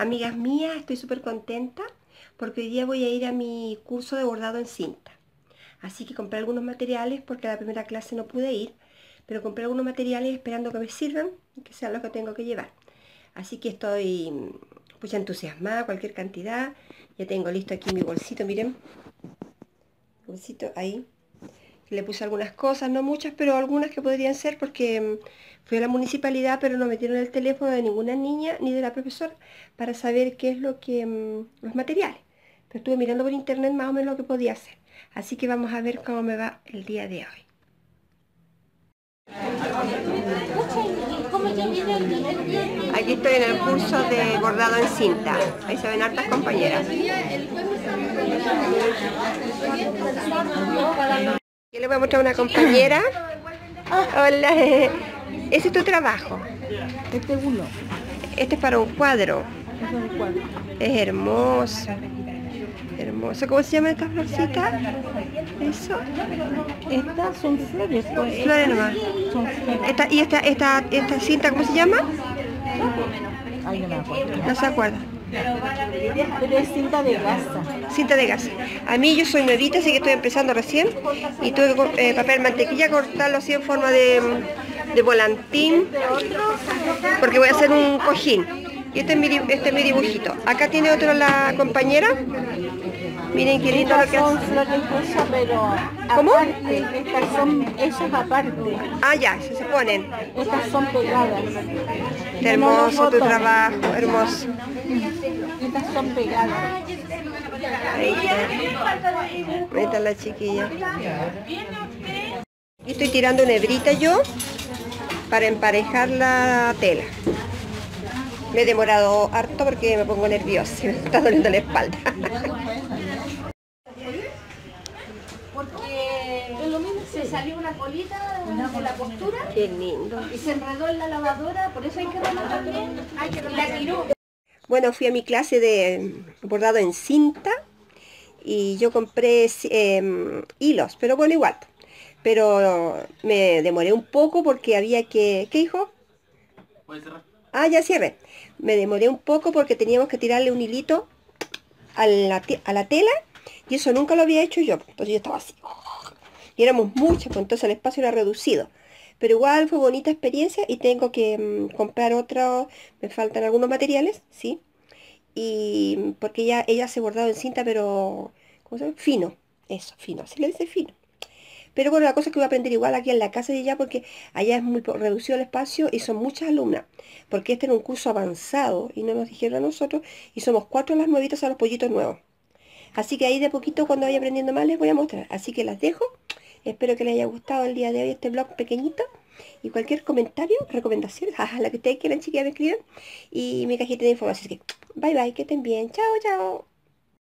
Amigas mías, estoy súper contenta porque hoy día voy a ir a mi curso de bordado en cinta. Así que compré algunos materiales porque a la primera clase no pude ir, pero compré algunos materiales esperando que me sirvan y que sean los que tengo que llevar. Así que estoy pues entusiasmada, cualquier cantidad. Ya tengo listo aquí mi bolsito, miren. Bolsito ahí. Le puse algunas cosas, no muchas, pero algunas que podrían ser porque mm, fui a la municipalidad, pero no metieron el teléfono de ninguna niña ni de la profesora para saber qué es lo que, mm, los materiales. Pero estuve mirando por internet más o menos lo que podía hacer. Así que vamos a ver cómo me va el día de hoy. Aquí estoy en el curso de bordado en cinta. Ahí se ven hartas compañeras. Yo le voy a mostrar a una compañera. Hola. Ese es tu trabajo. Este es uno. Este es para un cuadro. Es un cuadro. Es hermoso. Hermoso. ¿Cómo se llama esta florcita? Eso. Estas son flores. Pues. Flores nomás. Son flores. Esta, ¿Y esta, esta, esta cinta cómo se llama? Ay, no me acuerdo. No se acuerda. Pero es cinta de gasa. Cinta de gas. A mí yo soy nuevita, así que estoy empezando recién. Y tuve eh, papel mantequilla, cortarlo así en forma de, de volantín. Porque voy a hacer un cojín. Y este es, mi, este es mi dibujito. Acá tiene otro la compañera. Miren qué lindo lo que son hace. flores rosas, pero ¿Cómo? aparte. Estas son ellas aparte. Ah, ya, se, se ponen. Estas son pegadas. Hermoso tu trabajo, hermoso. Son pegadas. Está la chiquilla. Estoy tirando una hebrita yo para emparejar la tela. Me he demorado harto porque me pongo nerviosa, me está doliendo la espalda. Porque se salió una colita de la postura Qué lindo. y se enredó en la lavadora, por eso hay que rematar bien. Hay que la tiró. Bueno, fui a mi clase de bordado en cinta y yo compré eh, hilos, pero bueno, igual. Pero me demoré un poco porque había que... ¿Qué dijo? Ah, ya cierre. Me demoré un poco porque teníamos que tirarle un hilito a la, a la tela y eso nunca lo había hecho yo. Entonces yo estaba así. Y éramos muchos, pues entonces el espacio era reducido. Pero igual fue bonita experiencia y tengo que mm, comprar otro, me faltan algunos materiales, ¿sí? Y mm, porque ella, ella se bordado en cinta, pero ¿cómo se llama? Fino, eso, fino, se le dice fino. Pero bueno, la cosa es que voy a aprender igual aquí en la casa de ella porque allá es muy reducido el espacio y son muchas alumnas. Porque este era un curso avanzado y no nos dijeron a nosotros y somos cuatro las nuevitas a los pollitos nuevos. Así que ahí de poquito cuando vaya aprendiendo más les voy a mostrar. Así que las dejo. Espero que les haya gustado el día de hoy este blog pequeñito. Y cualquier comentario, recomendación, jaja, la que ustedes quieran chiquillas me escriban. Y mi cajita de información. Así que bye bye, que estén bien. Chao, chao.